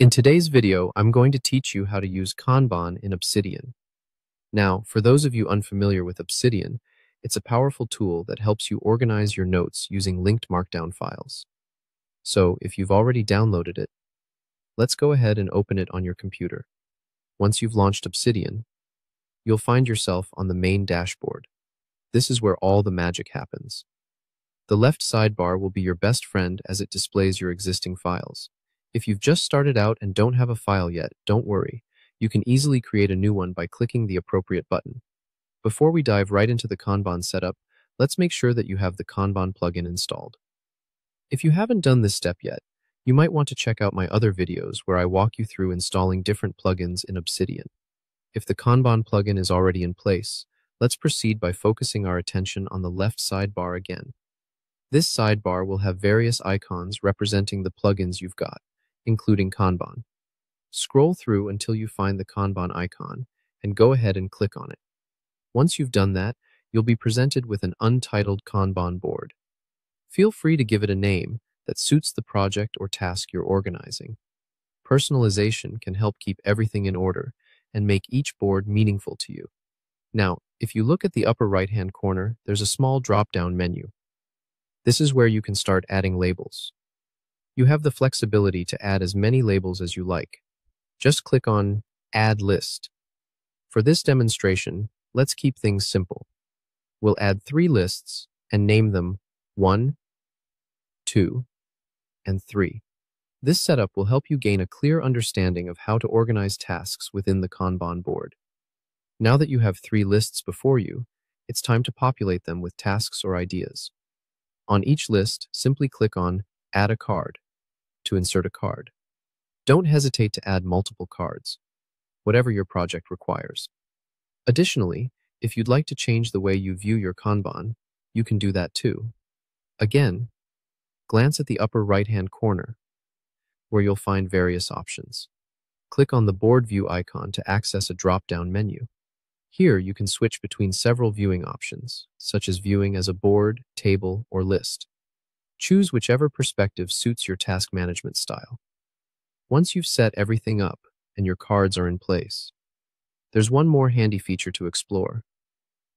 In today's video, I'm going to teach you how to use Kanban in Obsidian. Now, for those of you unfamiliar with Obsidian, it's a powerful tool that helps you organize your notes using linked markdown files. So, if you've already downloaded it, let's go ahead and open it on your computer. Once you've launched Obsidian, you'll find yourself on the main dashboard. This is where all the magic happens. The left sidebar will be your best friend as it displays your existing files. If you've just started out and don't have a file yet, don't worry. You can easily create a new one by clicking the appropriate button. Before we dive right into the Kanban setup, let's make sure that you have the Kanban plugin installed. If you haven't done this step yet, you might want to check out my other videos where I walk you through installing different plugins in Obsidian. If the Kanban plugin is already in place, let's proceed by focusing our attention on the left sidebar again. This sidebar will have various icons representing the plugins you've got including Kanban. Scroll through until you find the Kanban icon and go ahead and click on it. Once you've done that, you'll be presented with an untitled Kanban board. Feel free to give it a name that suits the project or task you're organizing. Personalization can help keep everything in order and make each board meaningful to you. Now, if you look at the upper right-hand corner, there's a small drop-down menu. This is where you can start adding labels. You have the flexibility to add as many labels as you like. Just click on Add List. For this demonstration, let's keep things simple. We'll add three lists and name them 1, 2, and 3. This setup will help you gain a clear understanding of how to organize tasks within the Kanban board. Now that you have three lists before you, it's time to populate them with tasks or ideas. On each list, simply click on Add a card to insert a card. Don't hesitate to add multiple cards, whatever your project requires. Additionally, if you'd like to change the way you view your Kanban, you can do that too. Again, glance at the upper right-hand corner, where you'll find various options. Click on the board view icon to access a drop-down menu. Here, you can switch between several viewing options, such as viewing as a board, table, or list. Choose whichever perspective suits your task management style. Once you've set everything up and your cards are in place, there's one more handy feature to explore.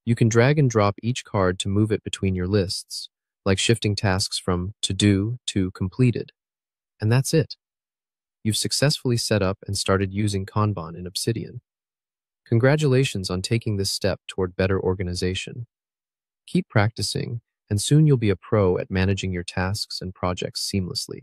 You can drag and drop each card to move it between your lists, like shifting tasks from to do to completed. And that's it. You've successfully set up and started using Kanban in Obsidian. Congratulations on taking this step toward better organization. Keep practicing and soon you'll be a pro at managing your tasks and projects seamlessly.